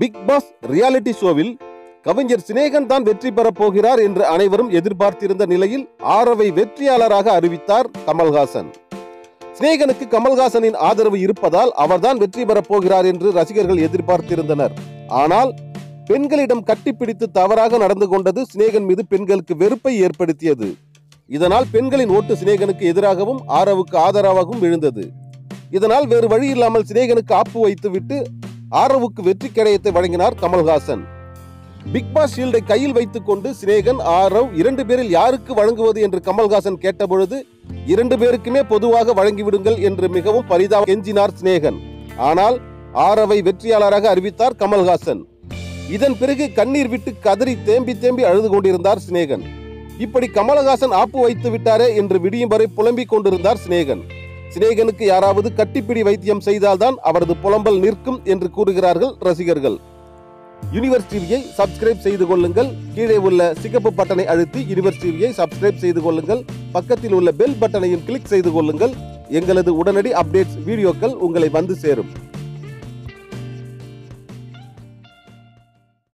Big pass reality ஷோவில் கவிஞர் சினேகன் தான் வெற்றி பெறப் போகிறார் என்று அனைவரும் எதிர்பார்த்திருந்த நிலையில் ஆரவை வெற்றியாளராக அறிவித்தார் கமல்ஹாசன். சினேகனுக்கு கமல்ஹாசனின் ஆதரவு இருப்பதால் அவர்தான் வெற்றி பெறப் போகிறார் என்று ரசிகர்கள் எதிர்பார்த்திருந்தனர். ஆனால் பெண்களிடம் கட்டிப்பிடித்து தவறாக நடந்து கொண்டது சினேகன் மீது பெண்களுக்கு வெறுப்பை ஏற்படுத்தியது. இதனால் பெண்களின் ஓட்டு சினேகனுக்கு எதிராகவும் ஆரவுக்கு ஆதரவாகவும் விழுந்தது. இதனால் வேறு வழி இல்லாமல் சினேகனுக்கு ஆப்பு வைத்துவிட்டு ஆரவுக்கு வெற்றி கடையத்தை வழங்கினார் கமல்ஹாசன். பிக் பாஸ் ஷீல்டை கையில் வைத்துக் கொண்டு சினேகன் ஆரவ் இரண்டு பேரில் யாருக்கு வழங்குவது என்று கமல்ஹாசன் கேட்டபொழுது இரண்டு பேருக்குமே பொதுவாக வழங்கிவிடுங்கள் என்று மிகவும் பரிதா கெஞ்சினார் சினேகன் ஆனால் ஆரவை வெற்றியாளராக அறிவித்தார் கமல்ஹாசன். இதன் பிறகு கண்ணீர் விட்டு கதறி தேம்பி தேம்பி அழுது கொண்டிருந்தார் சினேகன் இப்படி கமலஹாசன் ஆப்பு வைத்து விட்டாரே என்று விடியும் வரை புலம்பிக் கொண்டிருந்தார் சினேகன் சினேகனுக்கு யாராவது கட்டிப்பிடி வைத்தியம் செய்தால்தான் அவரது புலம்பல் நிற்கும் என்று கூறுகிறார்கள் ரசிகர்கள். யூனிவர்ஸ் டிவியை சப்ஸ்கிரைப் செய்து கொள்ளுங்கள். கீழே உள்ள சிகப்பு பட்டனை அழுத்தி யூனிவர்ஸ் டிவியை சப்ஸ்கிரைப் செய்து கொள்ளுங்கள். பக்கத்தில் உள்ள பெல் பட்டனையும் கிளிக் செய்து கொள்ளுங்கள். எங்களது உடனடி அப்டேட்ஸ் வீடியோக்கள் உங்களை வந்து சேரும்.